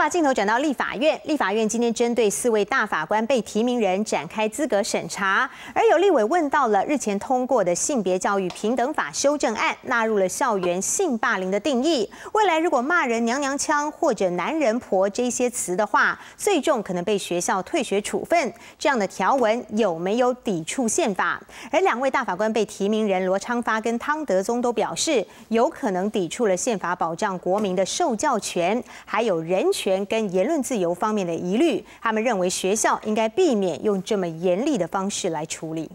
把镜头转到立法院，立法院今天针对四位大法官被提名人展开资格审查，而有立委问到了日前通过的性别教育平等法修正案，纳入了校园性霸凌的定义。未来如果骂人娘娘腔或者男人婆这些词的话，最重可能被学校退学处分。这样的条文有没有抵触宪法？而两位大法官被提名人罗昌发跟汤德宗都表示，有可能抵触了宪法保障国民的受教权，还有人权。跟言论自由方面的疑虑，他们认为学校应该避免用这么严厉的方式来处理。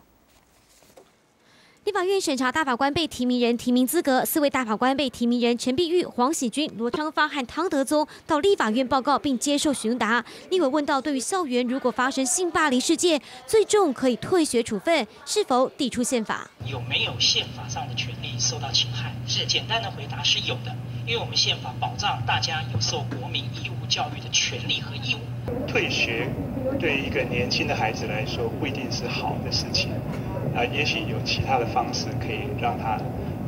立法院审查大法官被提名人提名资格，四位大法官被提名人陈碧玉、黄喜军、罗昌发和汤德宗到立法院报告并接受询答。立委问到，对于校园如果发生性霸凌事件，最重可以退学处分，是否抵触宪法？有没有宪法上的权利受到侵害？是简单的回答是有的，因为我们宪法保障大家有受国民义务教育的权利和义务。退学对一个年轻的孩子来说不一定是好的事情。啊，也许有其他的方式可以让他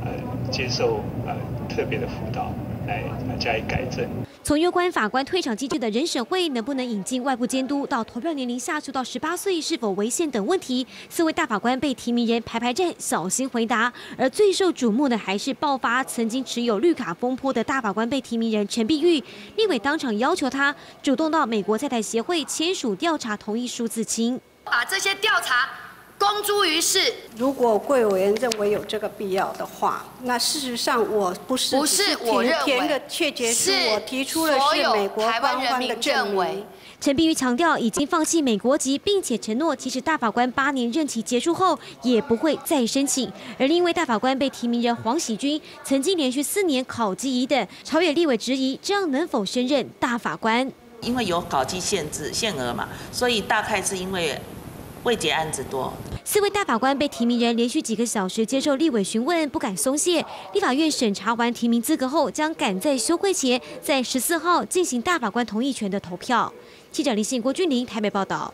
呃接受呃特别的辅导，来加以改正。从有关法官退场机制的人审会能不能引进外部监督，到投票年龄下修到十八岁是否违宪等问题，四位大法官被提名人排排站，小心回答。而最受瞩目的还是爆发曾经持有绿卡风波的大法官被提名人陈碧玉，立委当场要求他主动到美国在台协会签署调查同意书自清，把这些调查。公诸于世。如果贵委员认为有这个必要的话，那事实上我不是不是我认为个确结书，我提出了是美国官方的证明。陈碧玉强调已经放弃美国籍，并且承诺，即使大法官八年任期结束后也不会再申请。而另一位大法官被提名人黄喜军，曾经连续四年考级一等，朝野立委质疑这样能否升任大法官？因为有考级限制限额嘛，所以大概是因为。未结案子多，四位大法官被提名人连续几个小时接受立委询问，不敢松懈。立法院审查完提名资格后，将赶在休会前，在十四号进行大法官同意权的投票。记者林信郭俊林台北报道。